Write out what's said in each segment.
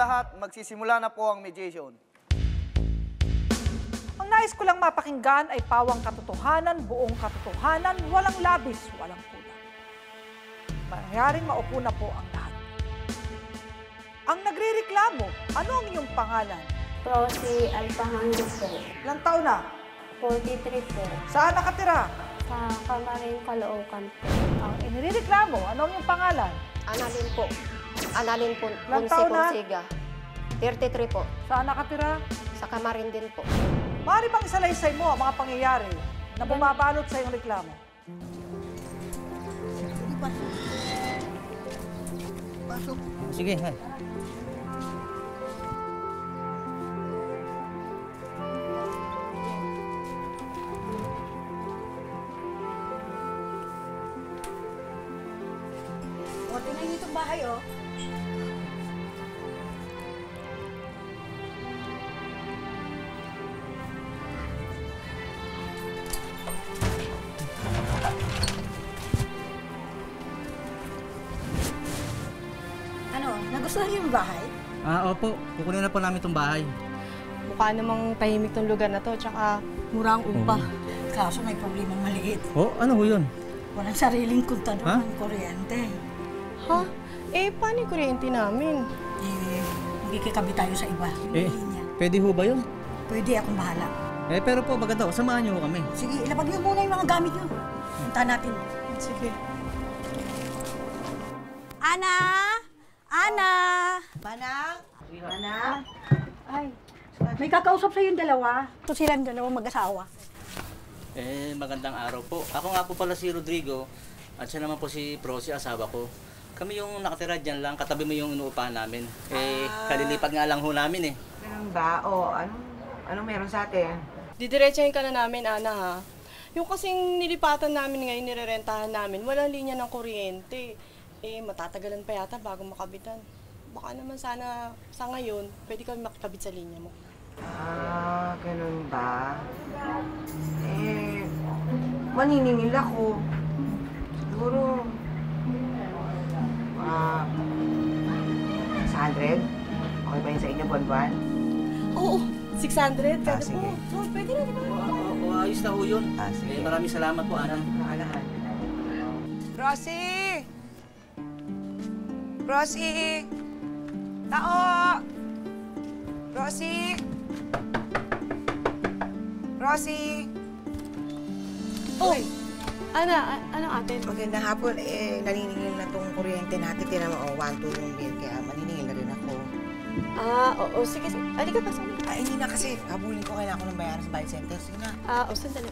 lahat, magsisimula na po ang mediation. Ang nais ko lang mapakinggan ay pawang katotohanan, buong katotohanan, walang labis, walang kulang. Mangyaring maupo na po ang lahat. Ang nagrereklamo, ano ang iyong pangalan? Rosie Alpahando po. Ilang taon na? 43 po. Saan nakatira? Sa Kamarin, Caloocan po. Ang inireklamo, ano ang iyong pangalan? Analin po. Analin po. Ilang taon na? Consiga. 33 po. Saan nakatira? Sa Kamarin din po. Maaari bang isalaysay mo ang mga pangyayari na bumabalot sa iyong reklamo? Sige, hay. O, tingnan niyo itong bahay, oh. Opo. Kukunin na po namin itong bahay. Mukha namang tahimik tong lugar na to, tsaka mura ang upa. Kaso may problemang maliit. Oh, ano ho yun? Walang sariling kontador Ha? ng kuryente. Ha? Eh, paano yung kuryente namin? Eh, magkikikabi tayo sa iba. Eh, pwede ho ba yun? Pwede akong bahala. Eh, pero po, baga daw, samahan niyo ho kami. Sige, ilapag niyo muna yung mga gamit niyo. Punta natin. Sige. Ana! Ana! Manang! Manang! Ay, may kakausap sa yung dalawa. Ito silang dalawang mag-asawa. Eh, magandang araw po. Ako nga po pala si Rodrigo at siya naman po si Prosi, asawa ko. Kami yung nakatira dyan lang, katabi mo yung inuupahan namin. Eh, kalilipat nga lang ho namin eh. Ganun ba? O, anong, anong meron sa atin? Didiretsahin ka na namin, Ana, ha? Yung kasing nilipatan namin ngayon, nirerentahan namin, walang linya ng kuryente. Eh, matatagalan pa yata bago makabitan. Baka naman sana sa ngayon, pwede kami makikabit sa linya mo. Ah, ganun ba? Eh, maniningil ako. Siguro, ah, 600? Okay ba yun sa inyo, buwan-buwan? Oo, 600 Ah, kada sige. po. So, pwede na, di ba? O, o, ayos na ho yun. Ah, sige. Eh, maraming salamat po, Ana. Nakalahan. Rosie! Rosie! Tao! Rosie! Rosie! Oh, Ana, a- ano ate? Magandang hapon. Eh, naniningil na tong kuryente natin. Tinan mo, oh, 1, 2 yung bill. Kaya maniningil na rin ako. Ah, oo, sige, sige. Halika pa, sali. Ah, hindi na kasi. Habulin ko. Kailangan ko ng bayaran sa bayad center. Sige na. Ah, o, sandali.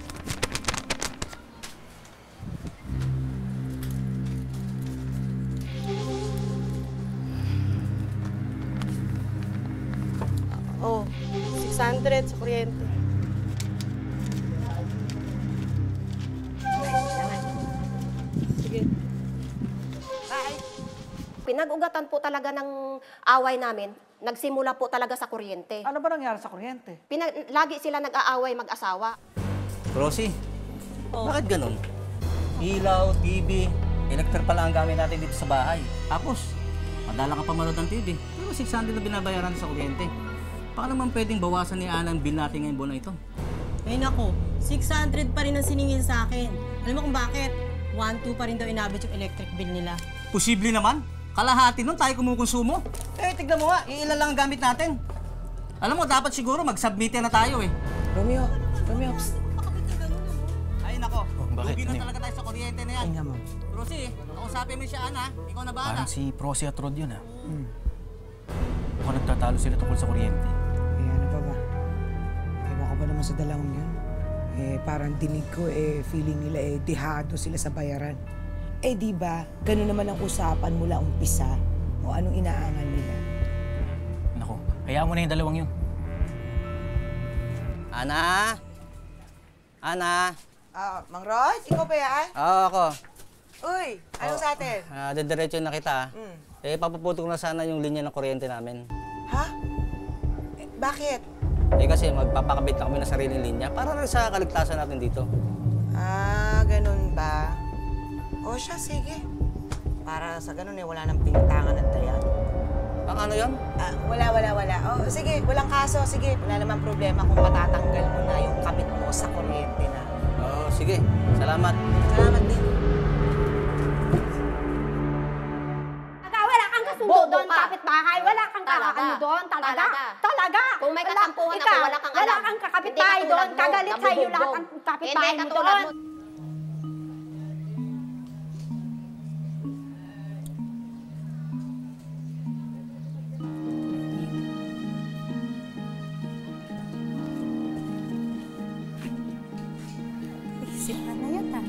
600 sa kuryente. Sige. Pinag-ugatan po talaga ng away namin. Nagsimula po talaga sa kuryente. Ano ba nangyari sa kuryente? Pinag- lagi sila nag-aaway mag-asawa. Rosie, bakit ganun? Ilaw, TV, electric pala ang gamit natin dito sa bahay. Tapos, madala ka pa manood ng TV. Pero 600 na binabayaran sa kuryente. Baka naman pwedeng bawasan ni Ana ang bill natin ngayong buwan na ito. Ay nako, 600 pa rin ang siningil sa akin. Alam mo kung bakit? 1-2 pa rin daw inabot yung electric bill nila. Posible naman. Kalahati nun tayo kumukonsumo. Eh, tignan mo nga, iilan lang ang gamit natin. Alam mo, dapat siguro mag-submit na tayo eh. Romeo, Romeo, psst. Ay nako, bakit? lugi na Ano yun? talaga tayo sa kuryente na yan. Ay nga, ma'am. Rosie, kausapin mo siya Ana, ikaw na bahala. Parang si Prosy at Rod yun, ah. Mukhang nagtatalo sila tungkol sa kuryente. Naman sa dalawang yun? Eh, parang dinig ko, eh, feeling nila, eh, dihado sila sa bayaran. Eh, di ba, ganun naman ang usapan mula umpisa o anong inaangal nila. Nako, hayaan mo na yung dalawang yun. Ana? Ana? Ah, Mang Roy, ikaw ba yan? Oo, ako. Uy, anong sa atin? Ah, didiretso na kita. Mm. Eh, papaputo ko na sana yung linya ng kuryente namin. Ha? Eh, bakit? Eh, kasi magpapakabit na kami ng sariling linya para rin sa kaligtasan natin dito. Ah, ganun ba? O siya, sige. Para sa ganun eh, wala nang pintangan at dayan. Ang ano yan? Ah, wala, wala, wala. Oh, sige, walang kaso. Sige, wala namang problema kung matatanggal mo na yung kabit mo sa kuryente na. Oo, sige. Salamat. Salamat din. Taga, wala kang kasundo doon, ka. kapitbahay. Wala kang Talaga. kakaano doon, talaga. Talaga. Talaga. Kung may Wala- katampuhan ako, ikaw, wala kang Wala alam. kang kakapitbahay doon. Kagalit sa iyo lahat nabubugbog. ng kapitbahay mo doon. mo. Si Ana yan ah.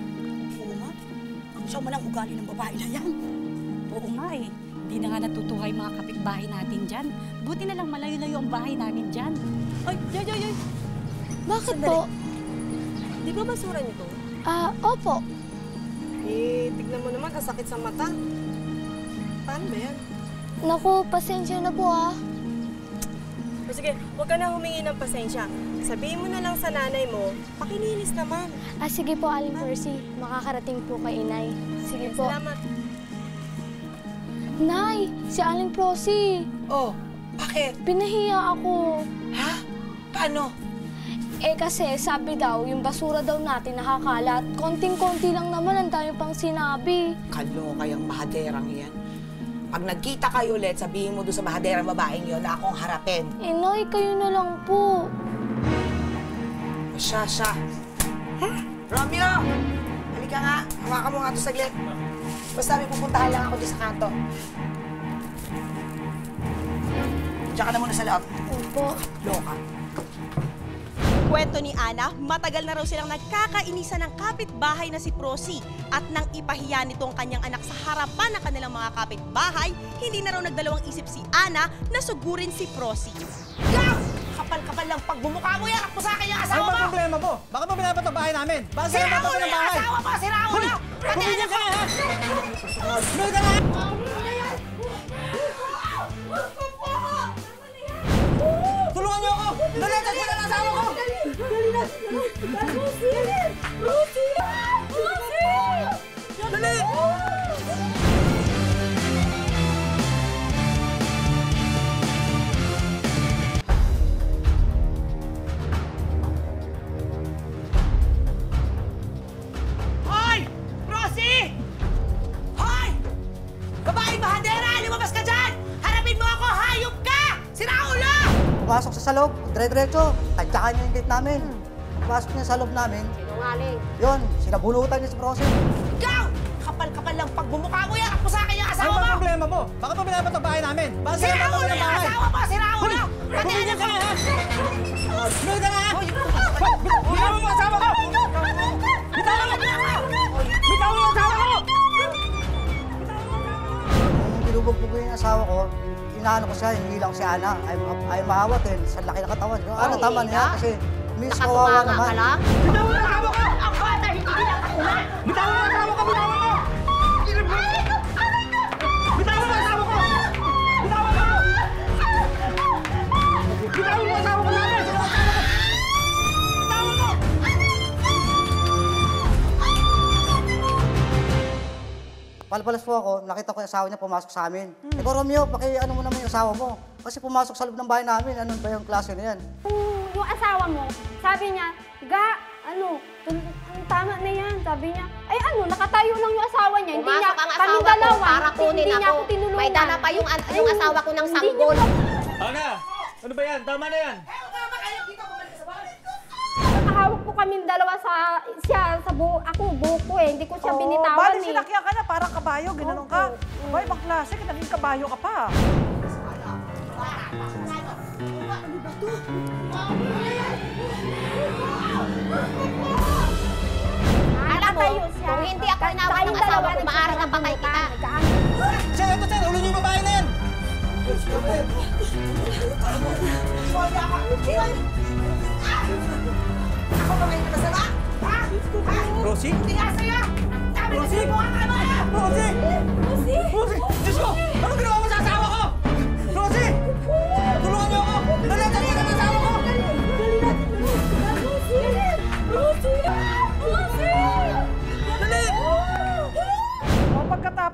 Oo nga. Ang sama ng ugali ng babae na yan. Oo nga eh. Hindi na nga natutuhay mga kapitbahay natin dyan. Buti na lang malayo-layo ang bahay namin dyan. Ay, yoy, yoy, yoy. Bakit po? Di ba basura nito? Ah, opo. Eh, tignan mo naman, kasakit sa mata. Paano ba yan? Naku, pasensya na po ah. O sige, huwag ka na humingi ng pasensya. Sabihin mo na lang sa nanay mo, pakininis naman. Ah, sige po, Aling Percy. Makakarating po kay Inay. Sige po. Salamat. Nay, si Aling Prosy. Oh, bakit? Pinahiya ako. Ha? Paano? Eh kasi sabi daw, yung basura daw natin nakakalat. Konting-konti lang naman, ang dami pang sinabi. Kaloka yung mahaderang yan. Pag nagkita kayo ulit, sabihin mo doon sa mahaderang babaeng yon na akong harapin. Eh, Nay, kayo na lang po. Siya, siya. Romeo! Halika nga. Hawakan mo nga ito saglit. Basta may pupuntahan lang ako doon sa kanto. Diyan ka na muna sa loob. Opo. Loka. Kwento ni Ana, matagal na raw silang nagkakainisan ng kapitbahay na si Prosy at nang ipahiya nito ang kanyang anak sa harapan ng kanilang mga kapitbahay, hindi na raw nagdalawang isip si Ana na sugurin si Prosy. Kapal-kapal lang pagbumukha mo yan! Ako sa akin yung Ano asawa ba mo! problema mo? Bakit mo binabat ang bahay namin? Bakit Sira ulo ng yung bahay? asawa mo! Sira ulo! Pati Tumigil anak ka ha! Tumigil ka nga! Tulungan niyo ako! Nalatas mo na ang asawa ko! Dali! Dire-diretso. Tadyakan niya yung gate namin. Pasok niya sa loob namin. Sinungaling. Yun, sinabunutan niya si Prosi. Ikaw! Kapal-kapal lang pagbumukha mo yan! Ako sa akin yung Ano asawa ba mo! problema mo? Bakit mo binabat ang bahay namin? Bakit Sira ulo ang yung asawa mo! Sira ulo! Pati Tumigil anak ka ko! nga ha! Tumigil ka nga ha! Bitawan mo ang asawa ko! Bitawan mo! Bitawan mo ang asawa ko! Nung binubugbog ko yung asawa ko, inaano ko siya, hinila ko si Ana. Ay, ay mahawat eh, sa laki ng katawan. Ano, Oh, tama niya kasi miss kawawa naman. ka lang? Bitawan mo ang asawa ko! Ang bata, hindi kinakatunan! Bitawan mo ang asawa ko! Bitawan mo! Bitawan Palpalas po ako, nakita ko yung asawa niya pumasok sa amin. Ikaw, Romeo, paki ano mo naman yung asawa mo. Kasi pumasok sa loob ng bahay namin, ano ba yung klase na yan? Yung, yung asawa mo, sabi niya, ga, ano, ang tama na yan. Sabi niya, ay ano, nakatayo lang yung asawa niya. Hindi niya, Pumasok ang asawa ko dalawa, para kunin hindi niya ako. tinulungan. May dala pa yung, yung asawa ko ng sanggol. niya- Ana! Ano ba yan? Tama na yan! Nakahawak po kami dalawa sa, siya, sa buhok, ako, buhok ko eh. Hindi ko siya Oo, binitawan bali eh. sinakyan ka na, parang kabayo, ginanon ka. Abay, ibang klase, naging kabayo ka pa. Alam mo, kung hindi ako inawat Tayong ng asawa dalawa, ko, maaari na patay kita. Sir, ito sir! Ulo niyo yung babae na yan! Ako ba kayo masama? Ha? Ha? Rosie? Hindi nga sa'yo! Sabi na Rosie? sa'yo, mukha ka ba? Rosie! Rosie! Rosie! Diyos ko! Ano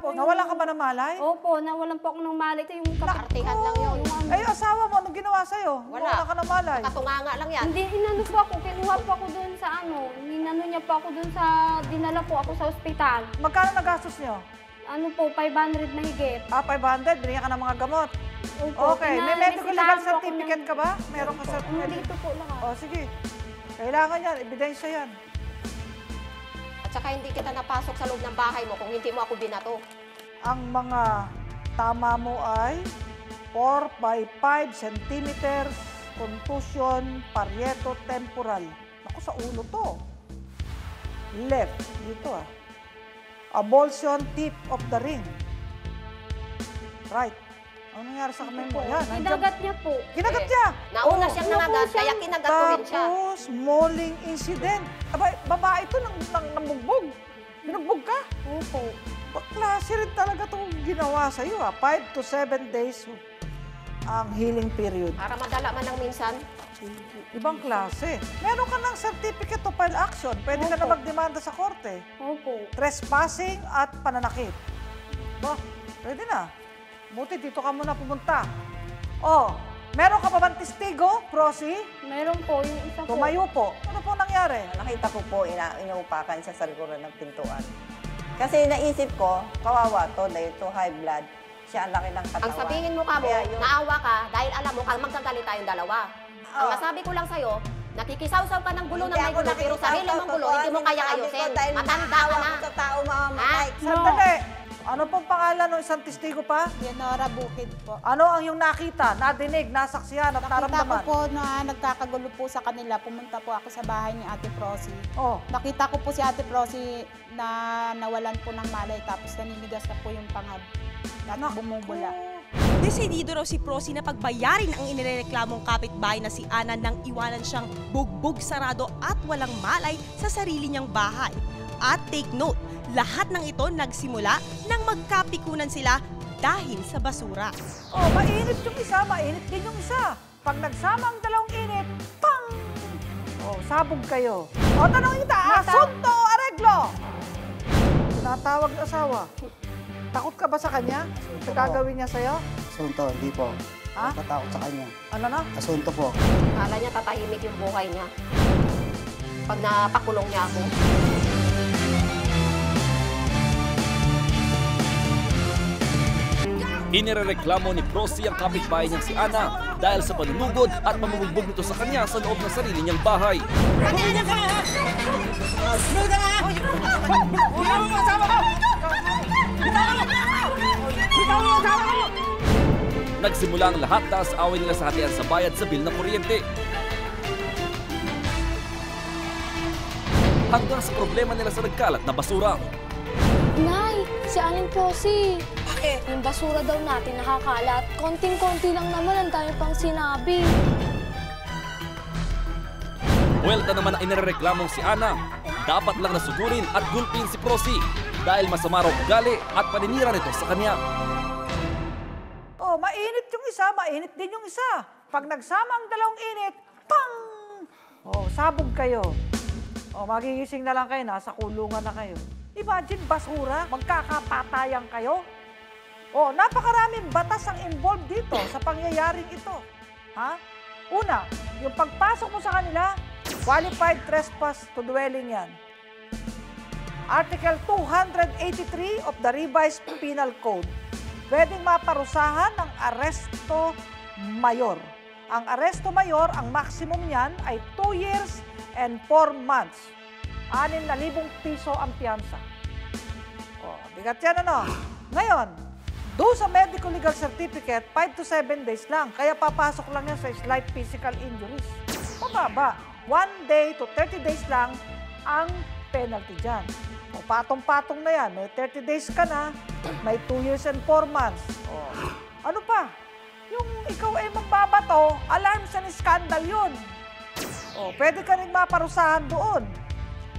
Dali! O pagkatapos Opo, nawala ka ba ng malay? Opo, nawalan po ako ng malay. Ito yung Artihan lang yun. Eh, yung asawa mo, anong ginawa sa'yo? Wala. Nawala ka ng malay. Katunganga lang yan. Hindi, inano po ako. Kinuha po ako doon sa ano. Inano niya po ako doon sa, dinala po ako sa ospital. Magkano nagastos niyo? Ano po, 500 na higit. Ah, 500. Binigyan ka ng mga gamot. Opo, Okay, may ina- medical legal nasitahan po ako certificate ng- ka ba? Meron ka sa... Nandito po lahat. Oh, sige. Kailangan yan. Ebidensya yan. At saka hindi kita napasok sa loob ng bahay mo kung hindi mo ako binato. Ang mga tama mo ay 4 by 5 centimeters, contusion, parieto temporal. Ako sa ulo to. Left, dito ah. Avulsion tip of the ring. Right. Ano nangyari sa kamay mo? Yan, nandiyan. Kinagat niya po. Kinagat Eh, niya? Nauna Oh. siyang nangagat, kaya kinagat ko rin siya. Tapos, mauling incident. Aba, babae ito nang, nang nabugbog. Binugbog ka? Opo. Klase rin talaga itong ginawa sa'yo ha. Five to seven days ang healing period. Para madala man ng minsan. Ibang klase. Meron ka ng certificate to file action. Pwede ka na magdemanda sa korte. Opo. Trespassing at pananakit. Ba, pwede na. Buti dito ka muna pumunta. Oh, meron ka pa bang testigo, Prosi? Meron po, yung isa po. Tumayo po. Ano po nangyari? Nakita ko po, ina inuupakan siya sa likuran ng pintuan. Kasi naisip ko, kawawa to, dahil to high blood. Siya ang laki ng katawan. Ang sabihin mo ka mo, Kaya yun- naawa ka dahil alam mo, kang magkagalit tayong dalawa. Ang Oh. masabi ko lang sa'yo, nakikisawsaw ka ng gulo ng Hindi may ako gulo, pero sarili nakikisawsaw, mong gulo, hindi mo kaya sinasabi ko ayusin. dahil Matanda ka naawa na. ko sa tao mamamatay. Sandali. Ano pong pangalan ng isang testigo pa? Leonora Bukid po. Ano ang yung nakita, nadinig, nasaksihan at Nakita ko naramdaman? po na nagkakagulo po sa kanila. Pumunta po ako sa bahay ni Ate Prosi. Oh. Nakita ko po si Ate Prosi na nawalan po ng malay tapos naninigas na po yung pangab at bumubula. Desidido raw si Prosi na pagbayarin ang inireklamong kapitbahay na si Ana nang iwanan siyang bugbog sarado at walang malay sa sarili niyang bahay. At take note, lahat ng ito nagsimula nang magkapikunan sila dahil sa basura. Oh, mainit yung isa, mainit din yung isa. Pag nagsama ang dalawang init, pang! Oh, sabog kayo. O, tanong kita, asunto o areglo? Tinatawag ng asawa. Takot ka ba sa kanya? Sa gagawin niya sa'yo? Asunto, hindi po. Ha? Natatakot sa kanya. Ano na? Asunto po. Kala niya tatahimik yung buhay niya. Pag napakulong niya ako. Inirereklamo ni Prosy ang kapitbahay niyang si Ana dahil sa panunugod at pamumugbog nito sa kanya sa loob ng sarili niyang bahay. Nagsimula ang lahat dahil sa away nila sa hatian sa bayad sa bil ng kuryente. Hanggang sa problema nila sa nagkalat na basura. Nay, si Aling Prosi. Bakit? Yung basura daw natin nakakalat. Konting-konti lang naman ang dami pang sinabi. Welta naman ang inireklamong si Ana. Dapat lang nasugurin at gulpin si Prosy dahil masama raw ugali at paninira nito sa kanya. Oh, mainit yung isa, mainit din yung isa. Pag nagsama ang dalawang init, pang! Oh, sabog kayo. Oh, magigising na lang kayo, nasa kulungan na kayo. Imagine, basura, magkakapatayan kayo. Oh, napakaraming batas ang involved dito sa pangyayaring ito. Ha? Una, yung pagpasok mo sa kanila, qualified trespass to dwelling yan. Article 283 of the Revised Penal Code. Pwedeng maparusahan ng aresto mayor. Ang aresto mayor, ang maximum niyan ay 2 years and 4 months. 6,000 piso ang piyansa. O, bigat yan ano? Ngayon, do sa medical legal certificate, 5 to 7 days lang. Kaya papasok lang yan sa slight physical injuries. Pababa. 1 day to 30 days lang ang penalty dyan. O, patong-patong na yan. May 30 days ka na, may 2 years and 4 months. O, ano pa? Yung ikaw ay mambabato, alarms and scandal yun. O, pwede ka rin maparusahan doon.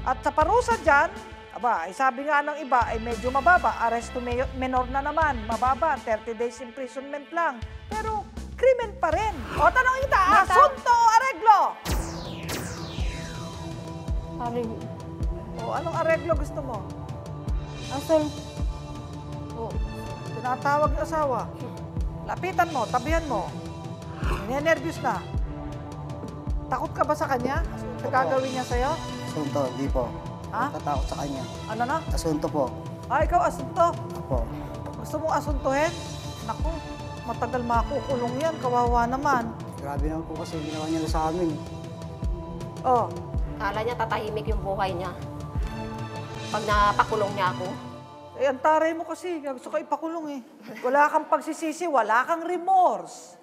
At sa parusa dyan, aba, sabi nga ng iba ay medyo mababa. Arresto menor na naman, mababa. 30 days imprisonment lang. Pero, krimen pa rin. O, tanong kita, asunto o areglo? Areglo. O, anong areglo gusto mo? Asol. O, Tinatawag yung asawa. Lapitan mo, tabihan mo. Ninenervyos na. Takot ka ba sa kanya? Sa gagawin niya sa'yo? Asunto, di po. Ha? Natatakot sa kanya. Ano na? Asunto po. Ah, ikaw asunto. Opo. Gusto mong asuntuhin? Naku, matagal makukulong yan. Kawawa naman. Grabe naman po kasi ginawa niya sa amin. Oh. Kala niya tatahimik yung buhay niya. Pag napakulong niya ako. Eh, ang taray mo kasi. Gusto ka ipakulong eh. Wala kang pagsisisi, wala kang remorse.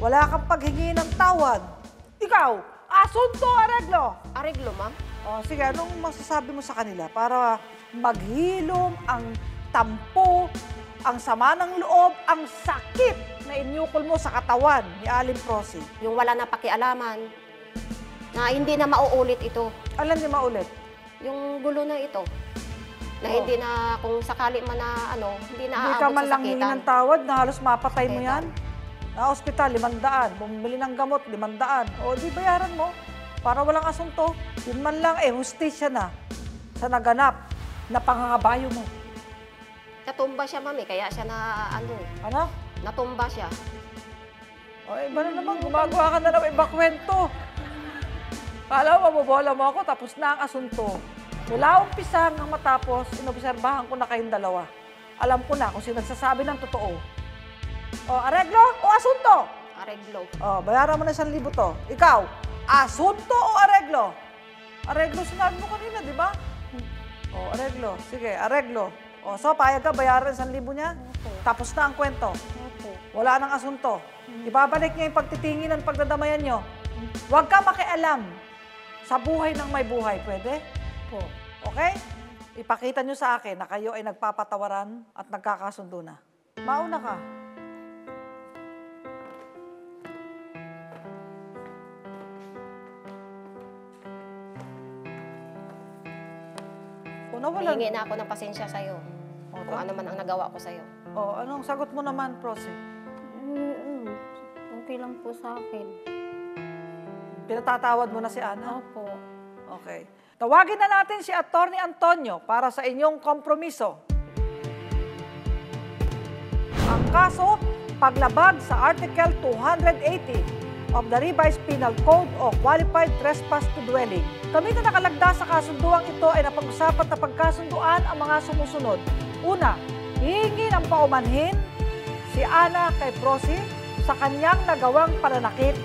Wala kang paghingi ng tawad. Ikaw, asunto, areglo. Areglo, ma'am? O, sige, anong masasabi mo sa kanila para maghilom ang tampo, ang sama ng loob, ang sakit na inyukol mo sa katawan ni Alim Prosi? Yung wala na pakialaman, na hindi na mauulit ito. Alam niyo maulit? Yung gulo na ito. Na Oh. hindi na, kung sakali man na, ano, hindi na Hindi ka aabot man sa lang hingi sakitan. ng tawad na halos mapatay mo yan. Na ospital, limandaan. Bumili ng gamot, limandaan. O, di bayaran mo. Para walang asunto. Yun man lang, eh, hustisya na sa naganap na pangangabayo mo. Natumba siya, mami, kaya siya na, ano, Ano? natumba siya. O, iba na naman, gumagawa ka na ng iba kwento. Kala mo, mabobola mo ako, tapos na ang asunto. Mula umpisa hanggang matapos, inobserbahan ko na kayong dalawa. Alam ko na kung sino nagsasabi ng totoo. O, areglo o asunto? Areglo. O, bayaran mo na isang libo to. Ikaw, asunto o areglo? Areglo, sinabi mo kanina, di ba? O, areglo. Sige, areglo. O, so, payag ka, bayaran isang libo niya? Tapos na ang kwento. Wala nang asunto. Ibabalik niya yung pagtitingin ng pagdadamayan niyo. Huwag ka makialam sa buhay ng may buhay. Pwede? Po. Okay? Ipakita niyo sa akin na kayo ay nagpapatawaran at nagkakasundo na. Mauna ka. Una wala. Humingi na ako ng pasensya sa'yo. Kung ano man ang nagawa ko sa'yo. O, anong sagot mo naman, Prosi? Mm, okay lang po sa akin. Pinatatawad mo na si Ana? Opo. Okay. Tawagin na natin si Attorney Antonio para sa inyong kompromiso. Ang kaso, paglabag sa Article 280 of the Revised Penal Code o Qualified Trespass to Dwelling. Kami na nakalagda sa kasunduang ito ay napag-usapan na pagkasunduan ang mga sumusunod. Una, hihingi ng paumanhin si Ana kay Prosi sa kanyang nagawang pananakit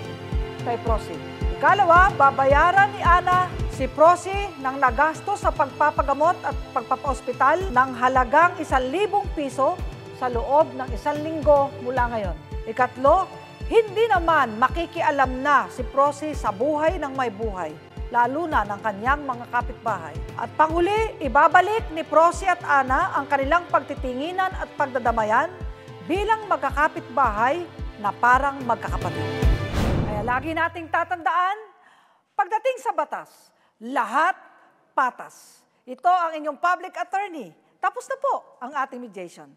kay Prosi. Ikalawa, babayaran ni Ana si Prosi ng nagasto sa pagpapagamot at pagpapaospital ng halagang 1,000 piso sa loob ng isang linggo mula ngayon. Ikatlo, hindi naman makikialam na si Prosi sa buhay ng may buhay, lalo na ng kanyang mga kapitbahay. At panghuli, ibabalik ni Prosi at Ana ang kanilang pagtitinginan at pagdadamayan bilang magkakapitbahay na parang magkakapatid. Kaya lagi nating tatandaan, pagdating sa batas, lahat patas. Ito ang inyong public attorney. Tapos na po ang ating mediation.